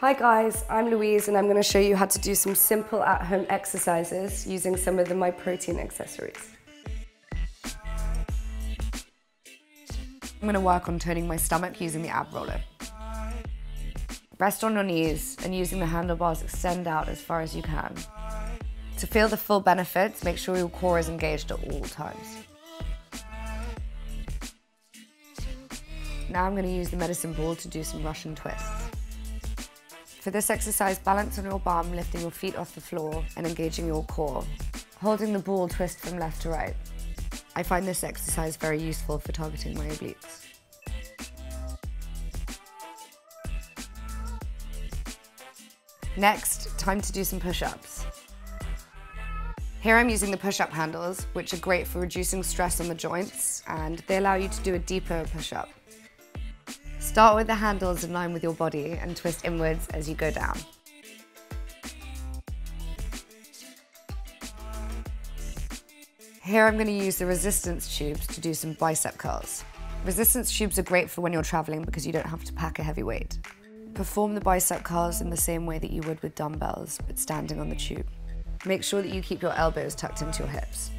Hi guys, I'm Louise and I'm going to show you how to do some simple at-home exercises using some of the MyProtein accessories. I'm going to work on turning my stomach using the ab roller. Rest on your knees and using the handlebars extend out as far as you can. To feel the full benefits, make sure your core is engaged at all times. Now I'm going to use the medicine ball to do some Russian twists. For this exercise, balance on your bum, lifting your feet off the floor and engaging your core. Holding the ball, twist from left to right. I find this exercise very useful for targeting my obliques. Next, time to do some push-ups. Here I'm using the push-up handles, which are great for reducing stress on the joints, and they allow you to do a deeper push-up. Start with the handles in line with your body and twist inwards as you go down. Here I'm going to use the resistance tubes to do some bicep curls. Resistance tubes are great for when you're traveling because you don't have to pack a heavy weight. Perform the bicep curls in the same way that you would with dumbbells, but standing on the tube. Make sure that you keep your elbows tucked into your hips.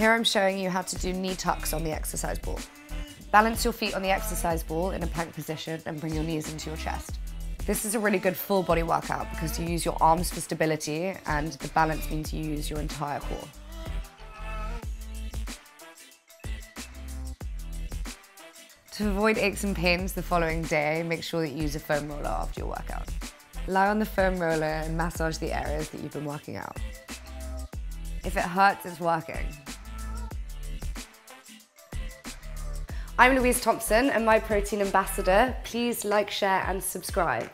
Here I'm showing you how to do knee tucks on the exercise ball. Balance your feet on the exercise ball in a plank position and bring your knees into your chest. This is a really good full body workout because you use your arms for stability and the balance means you use your entire core. To avoid aches and pains the following day, make sure that you use a foam roller after your workout. Lie on the foam roller and massage the areas that you've been working out. If it hurts, it's working. I'm Louise Thompson and Myprotein Ambassador. Please like, share and subscribe.